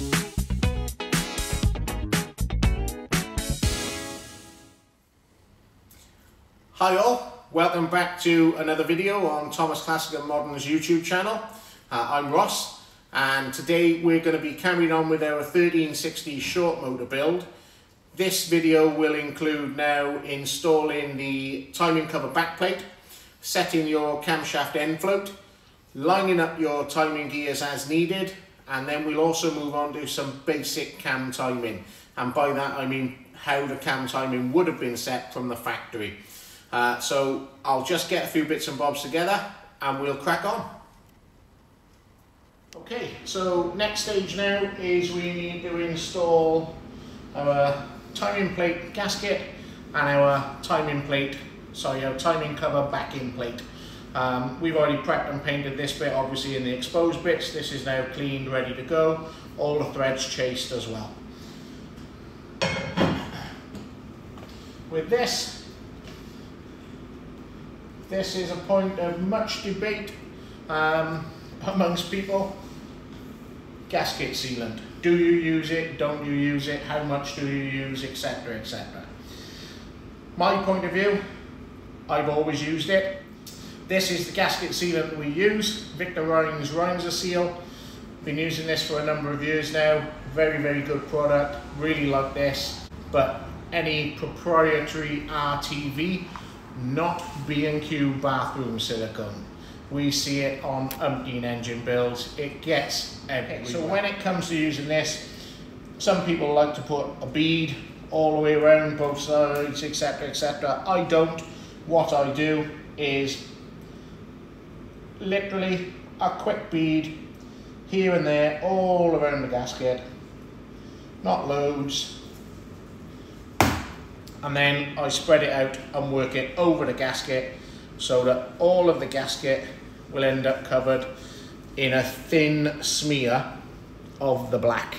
Hi all, welcome back to another video on Thomas Classic and Modern's YouTube channel. Uh, I'm Ross and today we're going to be carrying on with our 1360 short motor build. This video will include now installing the timing cover backplate, setting your camshaft end float, lining up your timing gears as needed and then we'll also move on to some basic cam timing and by that I mean how the cam timing would have been set from the factory. Uh, so I'll just get a few bits and bobs together and we'll crack on. Okay, so next stage now is we need to install our timing plate gasket and our timing plate, sorry, our timing cover backing plate. Um, we've already prepped and painted this bit obviously in the exposed bits. This is now cleaned, ready to go. All the threads chased as well. With this, this is a point of much debate um, amongst people. Gasket sealant. Do you use it? Don't you use it? How much do you use? Etc. Etc. My point of view, I've always used it. This is the gasket sealant we use, Victor Reinz Reinzosil. Been using this for a number of years now. Very, very good product. Really like this. But any proprietary RTV not B&Q bathroom silicone. We see it on umpteen engine builds. It gets everywhere. So when it comes to using this, some people like to put a bead all the way around both sides, etc, etc. I don't. What I do is literally a quick bead here and there all around the gasket. Not loads, and then I spread it out and work it over the gasket so that all of the gasket will end up covered in a thin smear of the black.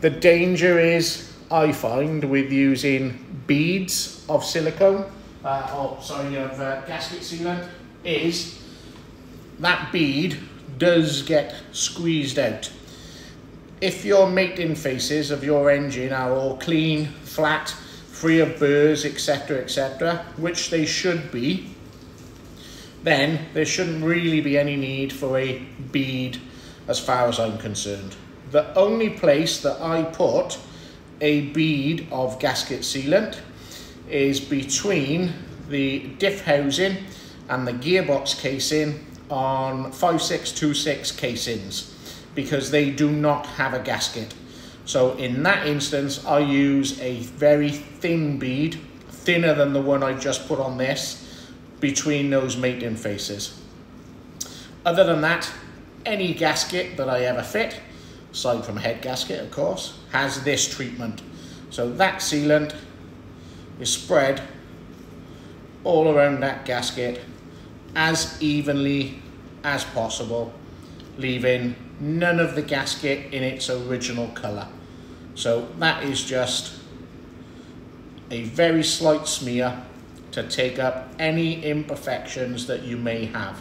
The danger is, I find, with using beads of silicone, uh, oh, sorry, of uh, gasket sealant, is that bead does get squeezed out. If your mating faces of your engine are all clean, flat, free of burrs, etc., etc., which they should be, then there shouldn't really be any need for a bead as far as I'm concerned. The only place that I put a bead of gasket sealant is between the diff housing and the gearbox casing on 5626 casings because they do not have a gasket. So in that instance, I use a very thin bead, thinner than the one I just put on this, between those mating faces. Other than that, any gasket that I ever fit, aside from a head gasket of course, has this treatment. So that sealant is spread all around that gasket as evenly as possible, leaving none of the gasket in its original colour. So that is just a very slight smear to take up any imperfections that you may have.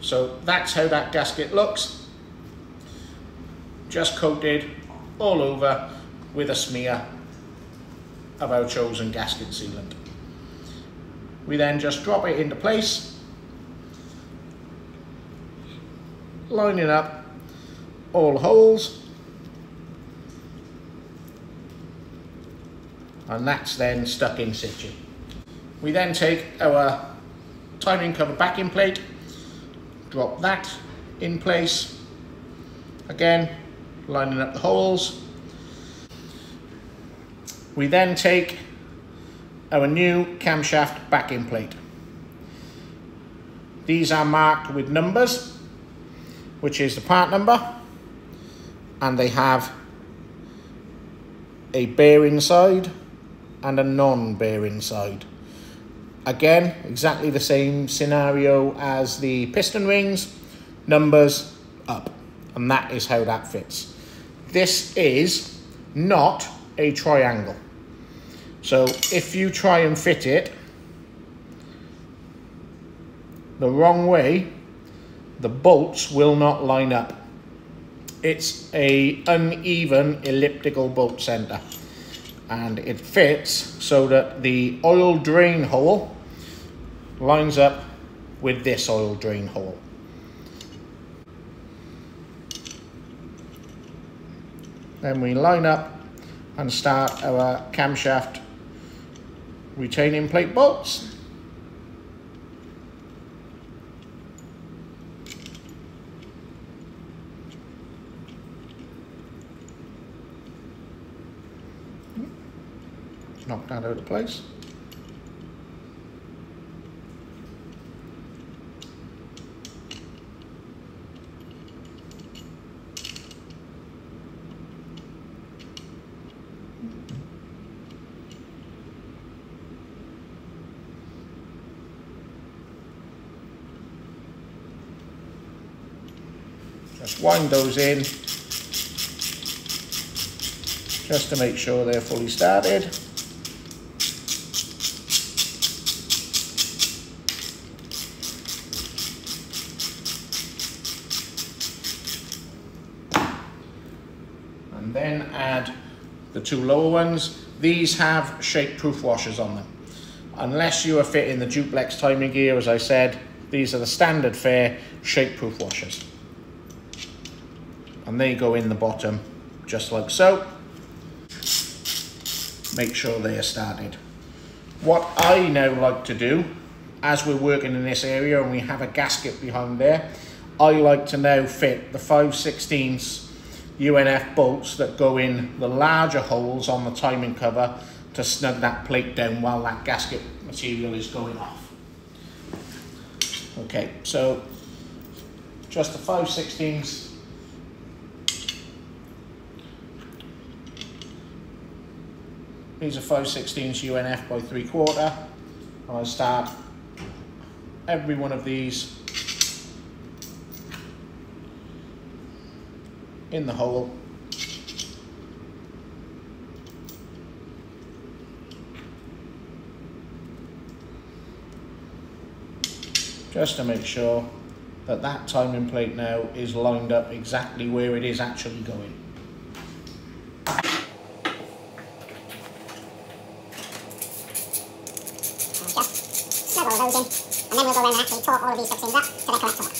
So that's how that gasket looks. Just coated all over with a smear of our chosen gasket sealant. We then just drop it into place, lining up all holes and that's then stuck in situ. We then take our timing cover backing plate, drop that in place, again lining up the holes. We then take our new camshaft backing plate. These are marked with numbers, which is the part number, and they have a bearing side and a non-bearing side. Again, exactly the same scenario as the piston rings, numbers up, and that is how that fits. This is not a triangle. So if you try and fit it the wrong way, the bolts will not line up. it's a uneven elliptical bolt center and it fits so that the oil drain hole lines up with this oil drain hole. Then we line up and start our camshaft retaining plate bolts. knock that out of place. Just wind those in just to make sure they're fully started. And then add the two lower ones. These have shake-proof washers on them. Unless you are fitting the duplex timing gear, as I said, these are the standard fare shake-proof washers. And they go in the bottom, just like so. Make sure they are started. What I now like to do, as we're working in this area and we have a gasket behind there, I like to now fit the 5 16ths UNF bolts that go in the larger holes on the timing cover to snug that plate down while that gasket material is going off. Okay, so just the 5 16ths These are 5 16ths UNF by 3 quarter. I'll start every one of these in the hole. Just to make sure that that timing plate now is lined up exactly where it is actually going. Just snug all those in, and then we'll go around and actually torque all of these sections up to their correct torque.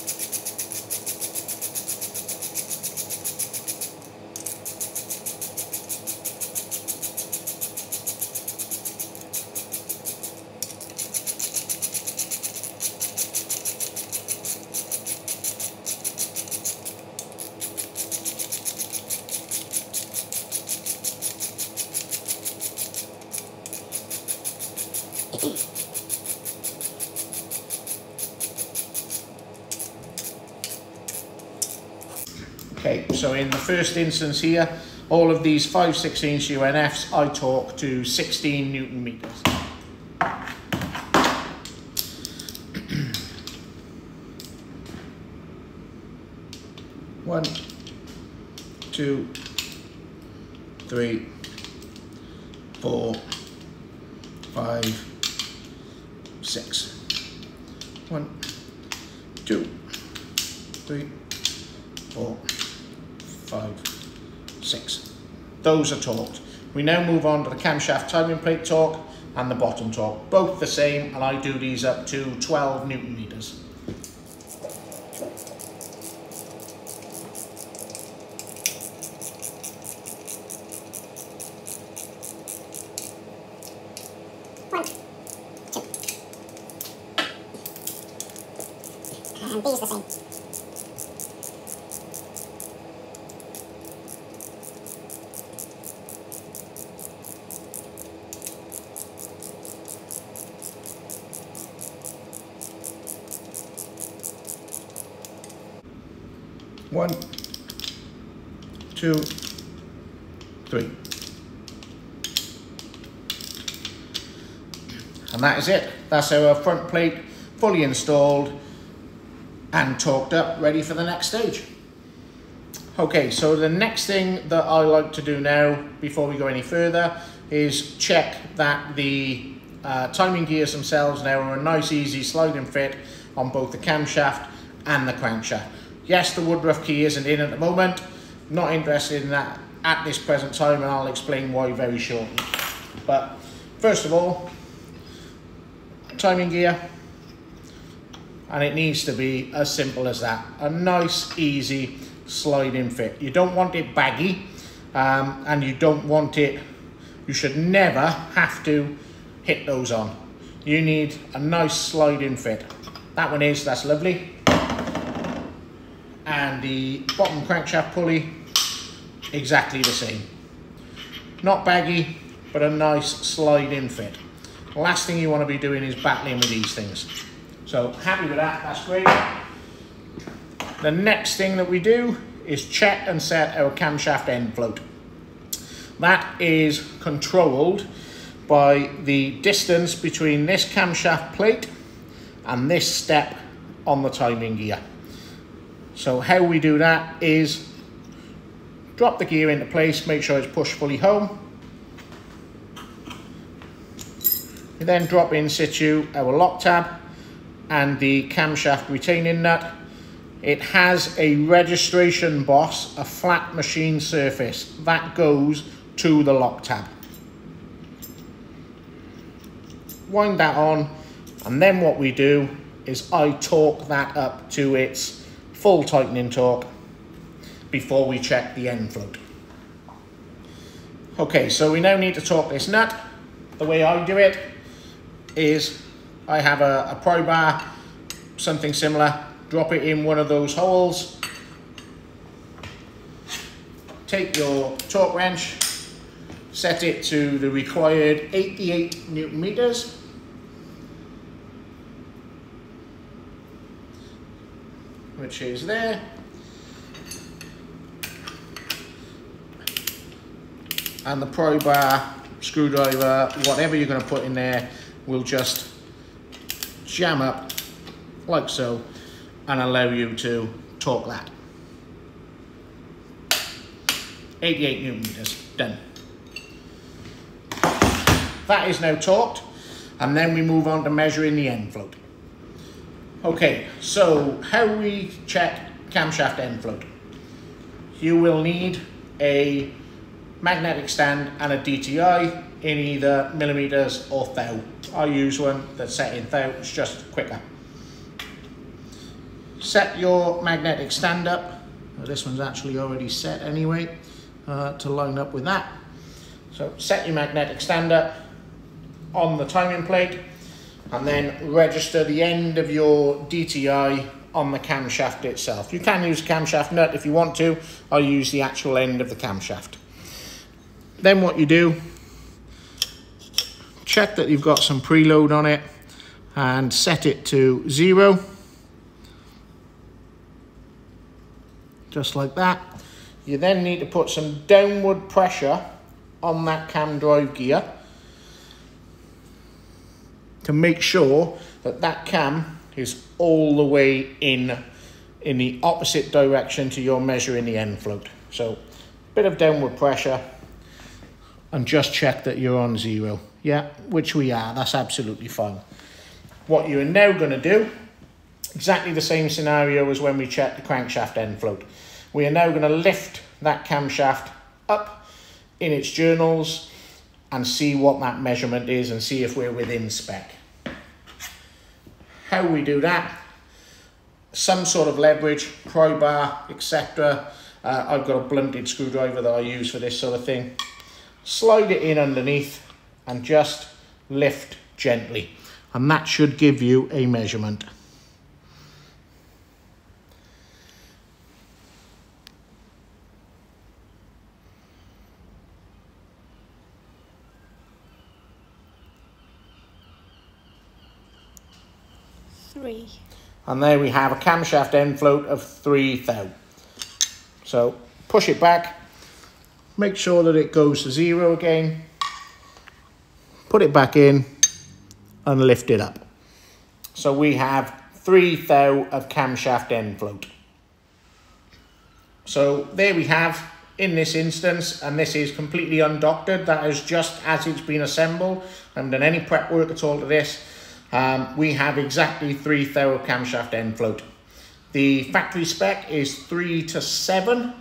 Okay, so in the first instance here, all of these 5 16 UNFs, I torque to 16 Newton meters. Those are torqued. We now move on to the camshaft timing plate torque and the bottom torque. Both the same and I do these up to 12 newton meters. And that is it. That's our front plate fully installed and torqued up, ready for the next stage. Okay, so the next thing that I like to do now, before we go any further, is check that the uh, timing gears themselves now are a nice easy sliding fit on both the camshaft and the crankshaft. Yes, the Woodruff key isn't in at the moment, Not interested in that at this present time and I'll explain why very shortly. But first of all, timing gear, and it needs to be as simple as that. A nice, easy sliding fit. You don't want it baggy um, and you don't want it, you should never have to hit those on. You need a nice sliding fit. That one is, that's lovely. And the bottom crankshaft pulley, exactly the same. Not baggy, but a nice sliding fit. Last thing you want to be doing is battling with these things. So happy with that, that's great. The next thing that we do is check and set our camshaft end float. That is controlled by the distance between this camshaft plate and this step on the timing gear. So how we do that is drop the gear into place, make sure it's pushed fully home. Then drop in situ our lock tab and the camshaft retaining nut. It has a registration boss, a flat machine surface. That goes to the lock tab. Wind that on, and then what we do is I torque that up to its full tightening torque before we check the end float. Okay, so we now need to torque this nut. The way I do it is I have a, a pry bar, something similar, drop it in one of those holes, take your torque wrench, set it to the required 88 newton meters, which is there. And the pry bar, screwdriver, whatever you're going to put in there, will just jam up like so and allow you to torque that. 88 newton meters, done. That is now torqued and then we move on to measuring the end float. Okay, so how we check camshaft end float. You will need a magnetic stand and a DTI in either millimeters or thou. I use one that's set in thou, it's just quicker. Set your magnetic stand up. this one's actually already set anyway uh, to line up with that. So set your magnetic stand up on the timing plate and then register the end of your DTI on the camshaft itself. You can use camshaft nut if you want to. I'll use the actual end of the camshaft. Then what you do check that you've got some preload on it and set it to zero. Just like that. You then need to put some downward pressure on that cam drive gear to make sure that that cam is all the way in in the opposite direction to your measuring the end float. So bit of downward pressure and just check that you're on zero yeah, which we are, that's absolutely fine. What you're now going to do, exactly the same scenario as when we checked the crankshaft end float. We are now going to lift that camshaft up in its journals and see what that measurement is and see if we're within spec. How we do that, some sort of leverage, pry bar, etc. Uh, I've got a blunted screwdriver that I use for this sort of thing. Slide it in underneath and just lift gently. And that should give you a measurement. Three. And there we have a camshaft end float of three thou. So push it back, make sure that it goes to zero again, put it back in and lift it up. So we have three thou of camshaft end float. So there we have in this instance, and this is completely undoctored, that is just as it's been assembled. I haven't done any prep work at all to this. Um, we have exactly three thou of camshaft end float. The factory spec is three to seven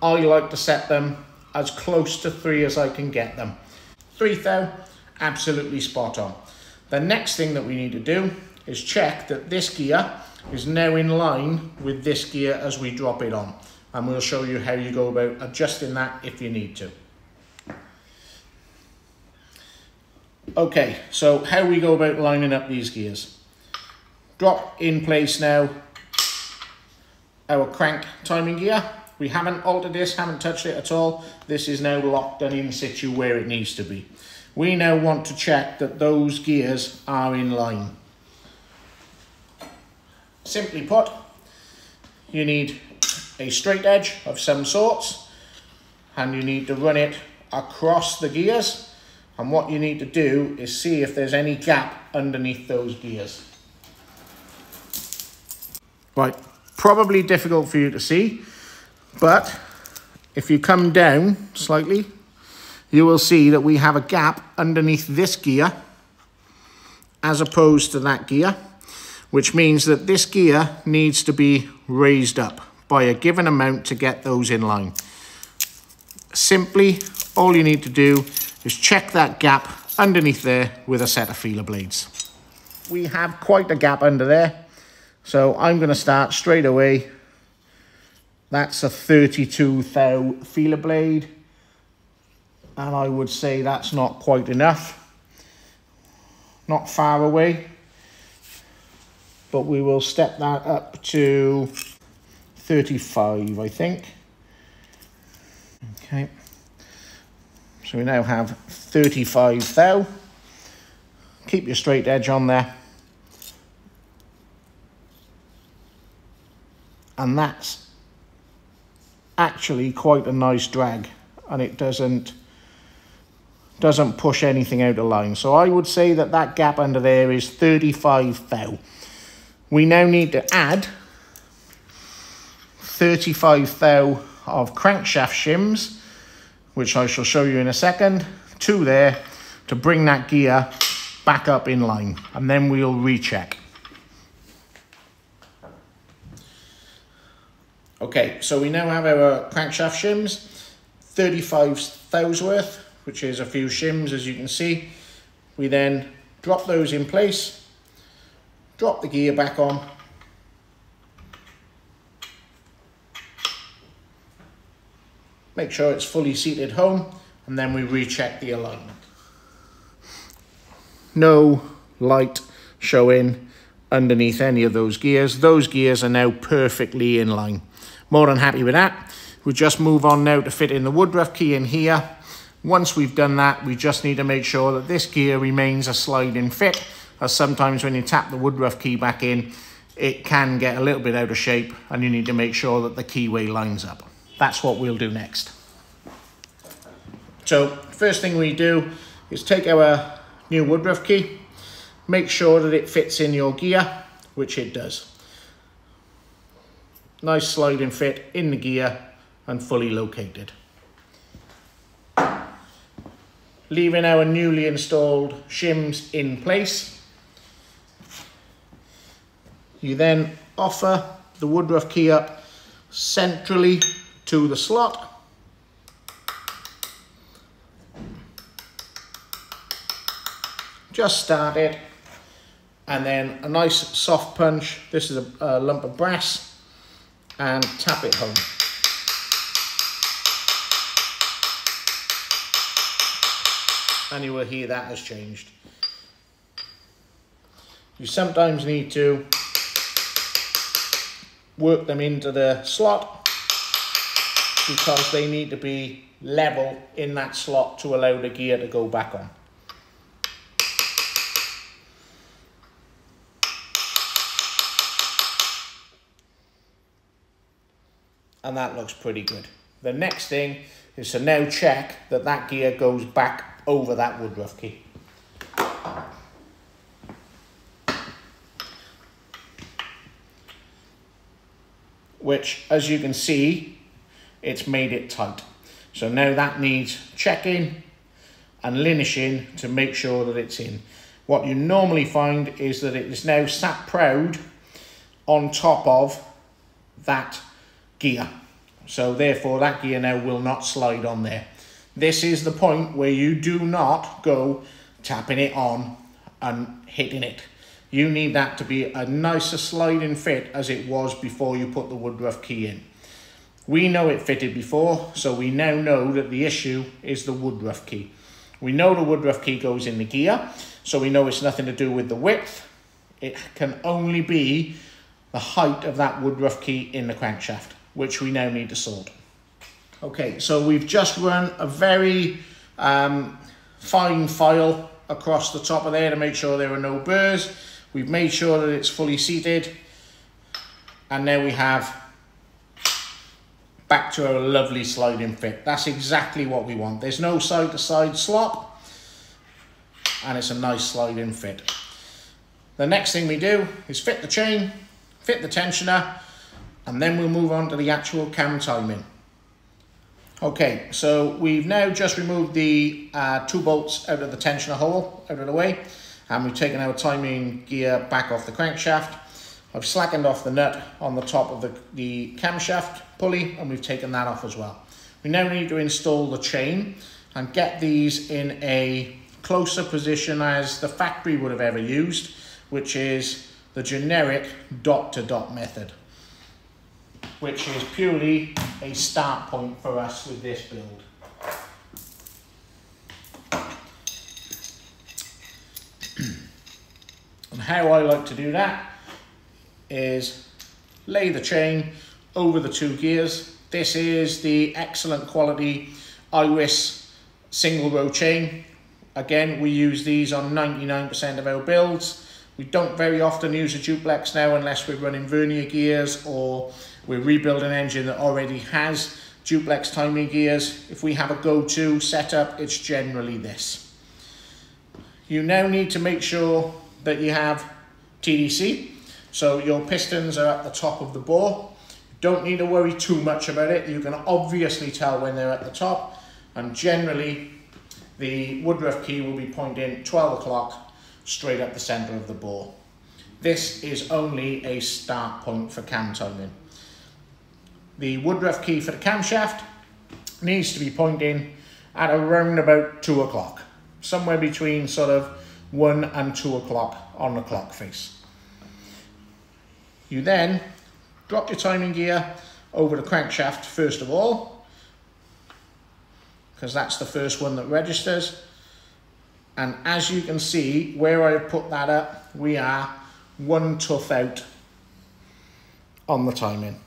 I like to set them as close to three as I can get them. Three thou, absolutely spot on. The next thing that we need to do is check that this gear is now in line with this gear as we drop it on. And we'll show you how you go about adjusting that if you need to. Okay, so how we go about lining up these gears. Drop in place now our crank timing gear. We haven't altered this, haven't touched it at all. This is now locked and in situ where it needs to be. We now want to check that those gears are in line. Simply put, you need a straight edge of some sorts and you need to run it across the gears and what you need to do is see if there's any gap underneath those gears. Right, probably difficult for you to see, but if you come down slightly, you will see that we have a gap underneath this gear as opposed to that gear, which means that this gear needs to be raised up by a given amount to get those in line. Simply, all you need to do is check that gap underneath there with a set of feeler blades. We have quite a gap under there, so I'm going to start straight away. That's a 32 thou feeler blade. And I would say that's not quite enough. Not far away. But we will step that up to 35, I think. Okay. So we now have 35 thou. Keep your straight edge on there. And that's actually quite a nice drag and it doesn't doesn't push anything out of line. So I would say that that gap under there is 35 thou. We now need to add 35 thou of crankshaft shims, which I shall show you in a second, to there to bring that gear back up in line. And then we'll recheck. Okay, so we now have our crankshaft shims, 35 thous worth, which is a few shims as you can see. We then drop those in place, drop the gear back on, make sure it's fully seated home, and then we recheck the alignment. No light showing underneath any of those gears. Those gears are now perfectly in line. More than happy with that. We'll just move on now to fit in the woodruff key in here. Once we've done that, we just need to make sure that this gear remains a sliding fit, as sometimes when you tap the woodruff key back in, it can get a little bit out of shape and you need to make sure that the keyway lines up. That's what we'll do next. So first thing we do is take our new woodruff key, make sure that it fits in your gear, which it does. Nice sliding fit in the gear and fully located. Leaving our newly installed shims in place. You then offer the woodruff key up centrally to the slot. Just start it and then a nice soft punch. This is a, a lump of brass and tap it home. And you will hear that has changed. You sometimes need to work them into the slot because they need to be level in that slot to allow the gear to go back on. And that looks pretty good. The next thing is to now check that that gear goes back over that woodruff key. Which, as you can see, it's made it tight. So now that needs checking and linishing to make sure that it's in. What you normally find is that it is now sat proud on top of that gear. So therefore that gear now will not slide on there. This is the point where you do not go tapping it on and hitting it. You need that to be a nicer sliding fit as it was before you put the Woodruff key in. We know it fitted before, so we now know that the issue is the Woodruff key. We know the Woodruff key goes in the gear, so we know it's nothing to do with the width. It can only be the height of that Woodruff key in the crankshaft, which we now need to sort. Okay, so we've just run a very um, fine file across the top of there to make sure there are no burrs. We've made sure that it's fully seated. And now we have back to a lovely sliding fit. That's exactly what we want. There's no side to side slop and it's a nice sliding fit. The next thing we do is fit the chain, fit the tensioner, and then we'll move on to the actual cam timing. Okay, so we've now just removed the uh, two bolts out of the tensioner hole, out of the way, and we've taken our timing gear back off the crankshaft. I've slackened off the nut on the top of the, the camshaft pulley, and we've taken that off as well. We now need to install the chain and get these in a closer position as the factory would have ever used, which is the generic dot-to-dot -dot method which is purely a start point for us with this build. and how I like to do that is lay the chain over the two gears. This is the excellent quality Iwis single row chain. Again, we use these on 99% of our builds. We don't very often use a duplex now unless we're running vernier gears or we rebuild an engine that already has duplex timing gears. If we have a go-to setup, it's generally this. You now need to make sure that you have TDC. So your pistons are at the top of the bore. Don't need to worry too much about it. You can obviously tell when they're at the top. And generally, the Woodruff key will be pointing 12 o'clock straight up the center of the bore. This is only a start point for cam timing. The Woodruff key for the camshaft needs to be pointing at around about two o'clock, somewhere between sort of one and two o'clock on the clock face. You then drop your timing gear over the crankshaft first of all, because that's the first one that registers. And as you can see, where I put that up, we are one tooth out on the timing.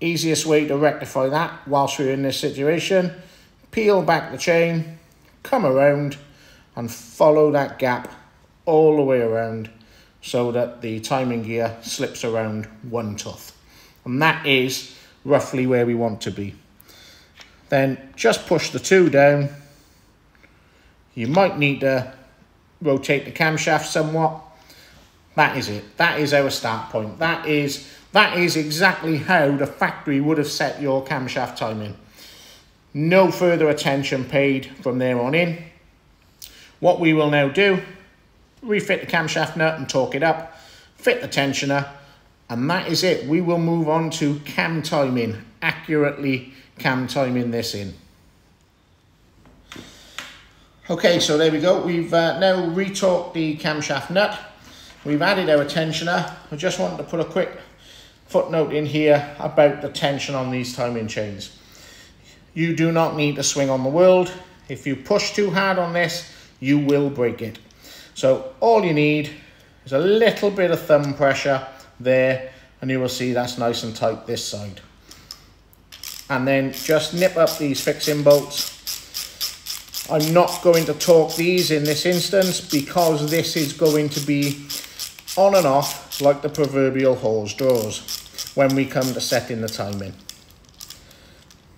Easiest way to rectify that whilst we're in this situation, peel back the chain, come around and follow that gap all the way around so that the timing gear slips around one tooth. And that is roughly where we want to be. Then just push the two down. You might need to rotate the camshaft somewhat. That is it. That is our start point. That is that is exactly how the factory would have set your camshaft timing. No further attention paid from there on in. What we will now do, refit the camshaft nut and torque it up, fit the tensioner, and that is it. We will move on to cam timing, accurately cam timing this in. Okay, so there we go. We've uh, now retorqued the camshaft nut. We've added our tensioner. I just wanted to put a quick footnote in here about the tension on these timing chains. You do not need to swing on the world. If you push too hard on this, you will break it. So all you need is a little bit of thumb pressure there and you will see that's nice and tight this side. And then just nip up these fixing bolts. I'm not going to torque these in this instance because this is going to be on and off like the proverbial hose drawers when we come to setting the timing.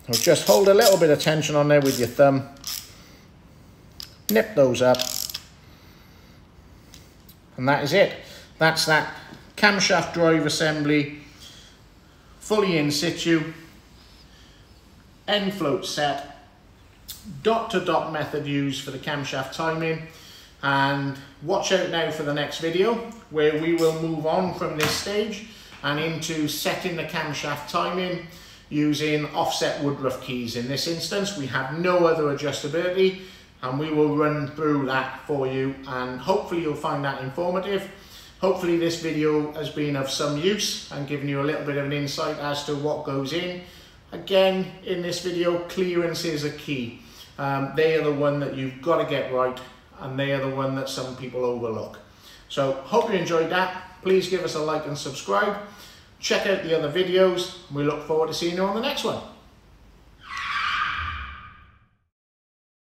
So just hold a little bit of tension on there with your thumb. Nip those up. And that is it. That's that camshaft drive assembly fully in situ. End float set. Dot to dot method used for the camshaft timing. And watch out now for the next video where we will move on from this stage and into setting the camshaft timing using offset Woodruff keys. In this instance, we have no other adjustability and we will run through that for you and hopefully you'll find that informative. Hopefully this video has been of some use and given you a little bit of an insight as to what goes in. Again, in this video, clearance is a key. Um, they are the one that you've got to get right and they are the one that some people overlook. So hope you enjoyed that. Please give us a like and subscribe. Check out the other videos. We look forward to seeing you on the next one.